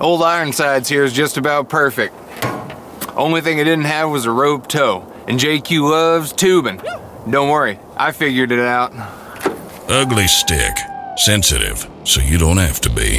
Old Ironsides here is just about perfect. Only thing it didn't have was a rope tow, and JQ loves tubing. Don't worry, I figured it out. Ugly Stik. Sensitive, so you don't have to be.